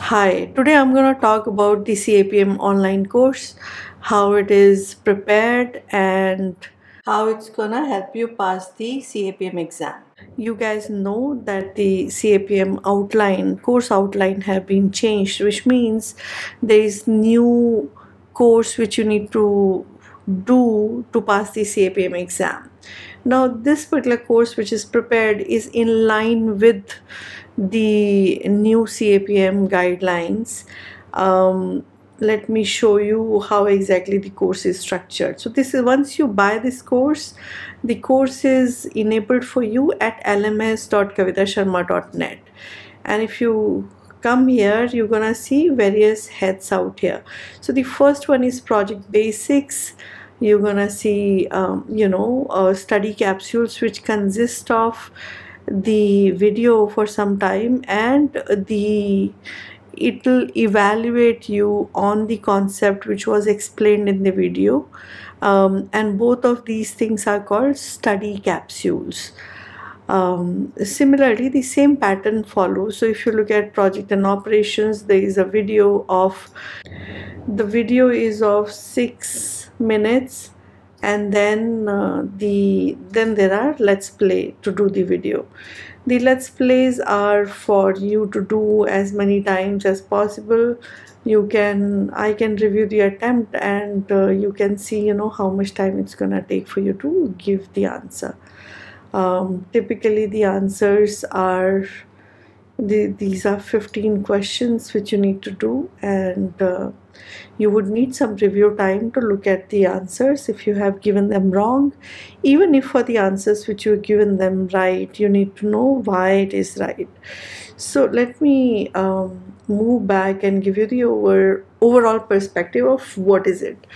Hi, today I'm going to talk about the CAPM online course, how it is prepared, and how it's going to help you pass the CAPM exam. You guys know that the CAPM outline, course outline have been changed, which means there is new course which you need to do to pass the CAPM exam. Now, this particular course which is prepared is in line with the new CAPM guidelines. Um, let me show you how exactly the course is structured. So this is once you buy this course, the course is enabled for you at lms.kavitasharma.net. And if you come here, you're gonna see various heads out here. So the first one is project basics. You're gonna see, um, you know, uh, study capsules which consist of the video for some time and the it will evaluate you on the concept which was explained in the video. Um, and both of these things are called study capsules. Um, similarly the same pattern follows. So if you look at project and operations there is a video of the video is of six minutes and then uh, the then there are let's play to do the video. The let's plays are for you to do as many times as possible. You can i can review the attempt and uh, you can see you know how much time it's gonna take for you to give the answer. Um, typically the answers are the, these are 15 questions which you need to do and uh, you would need some review time to look at the answers if you have given them wrong. Even if for the answers which you have given them right you need to know why it is right. So let me um, move back and give you the over overall perspective of what is it.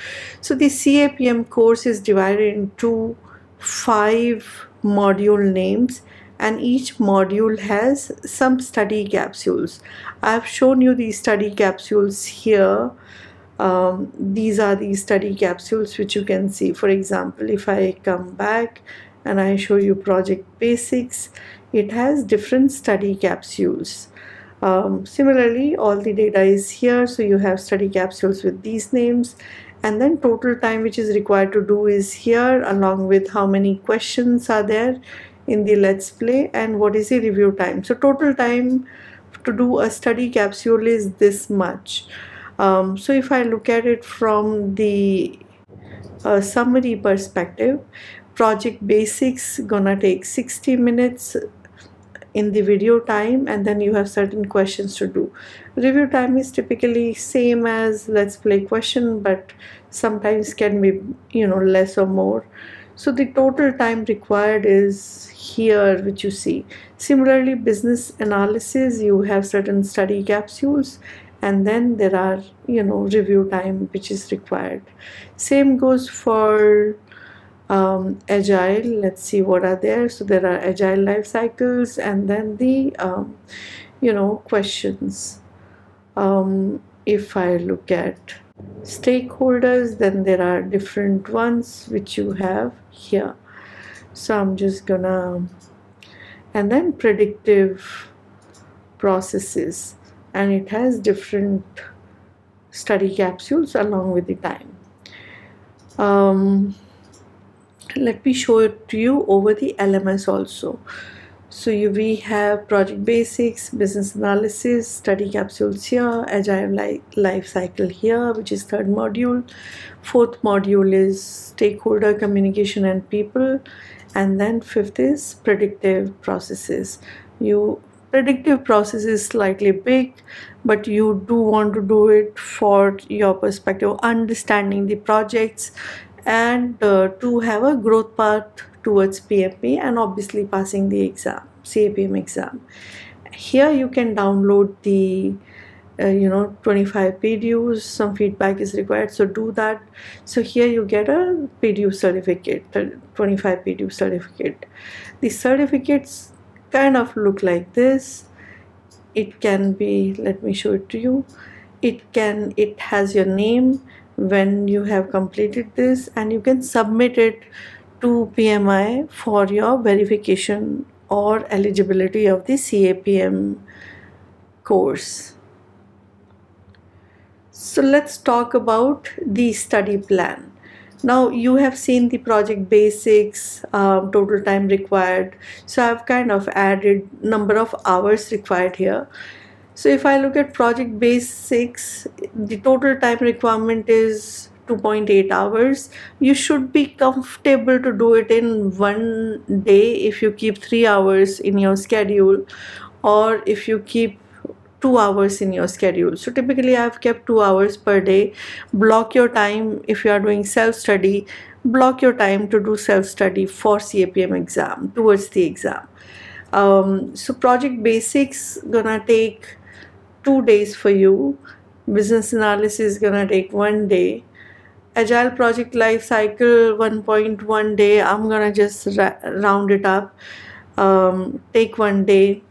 So the CAPM course is divided into five module names and each module has some study capsules. I've shown you these study capsules here. Um, these are the study capsules which you can see. For example, if I come back and I show you project basics, it has different study capsules. Um, similarly, all the data is here. So you have study capsules with these names and then total time which is required to do is here along with how many questions are there in the let's play and what is the review time. So total time to do a study capsule is this much. Um, so if I look at it from the uh, summary perspective project basics gonna take 60 minutes in the video time and then you have certain questions to do. Review time is typically same as let's play question but sometimes can be you know less or more so the total time required is here which you see. Similarly business analysis you have certain study capsules and then there are you know review time which is required. Same goes for um, agile. Let's see what are there. So there are agile life cycles and then the um, you know questions. Um, if I look at stakeholders then there are different ones which you have here. So I'm just gonna and then predictive processes. And it has different study capsules along with the time. Um, let me show it to you over the LMS also so you, we have project basics, business analysis, study capsules here, agile life, life cycle here, which is third module. Fourth module is stakeholder communication and people. And then fifth is predictive processes. You predictive process is slightly big, but you do want to do it for your perspective, understanding the projects and uh, to have a growth path towards PMP and obviously passing the exam, CAPM exam. Here you can download the uh, you know 25 PDUs some feedback is required so do that. So here you get a PDU certificate 25 PDU certificate. The certificates kind of look like this. It can be let me show it to you. It can it has your name when you have completed this and you can submit it to PMI for your verification or eligibility of the CAPM course. so let's talk about the study plan. Now you have seen the project basics um, total time required. So I've kind of added number of hours required here so if I look at project basics the total time requirement is 2.8 hours. You should be comfortable to do it in one day if you keep three hours in your schedule or if you keep two hours in your schedule. So typically i've kept two hours per day. Block your time if you are doing self-study. Block your time to do self-study for capm exam towards the exam. Um, so project basics gonna take two days for you. Business analysis is gonna take one day. Agile project life cycle 1.1 day. I'm gonna just ra- round it up. Um, take one day.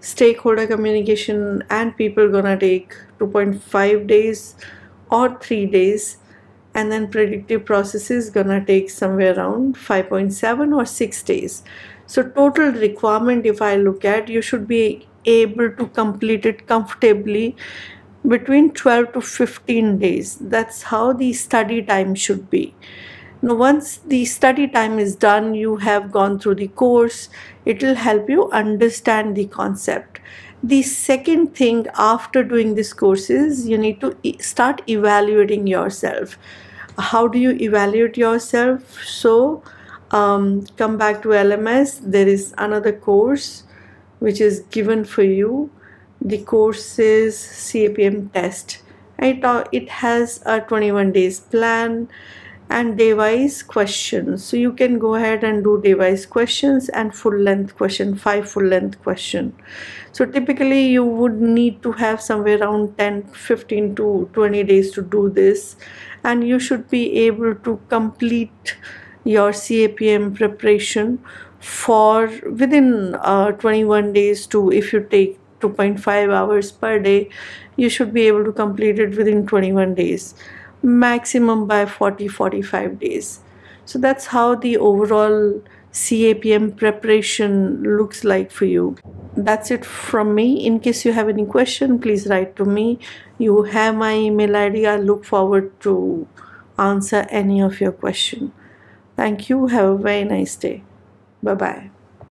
Stakeholder communication and people gonna take 2.5 days or 3 days. And then predictive processes gonna take somewhere around 5.7 or 6 days. So total requirement if i look at you should be able to complete it comfortably between 12 to 15 days. That's how the study time should be. Now once the study time is done you have gone through the course. It will help you understand the concept. The second thing after doing this course is you need to e- start evaluating yourself. How do you evaluate yourself? So um, come back to lms there is another course which is given for you the course is capm test. It, it has a 21 days plan and day-wise questions. So you can go ahead and do day-wise questions and full length question five full length question. So typically you would need to have somewhere around 10 15 to 20 days to do this. And you should be able to complete your capm preparation for within uh, 21 days to if you take 2.5 hours per day you should be able to complete it within 21 days maximum by 40 45 days. So that's how the overall CAPM preparation looks like for you. That's it from me. In case you have any question please write to me. You have my email id i look forward to answer any of your question. Thank you. Have a very nice day bye bye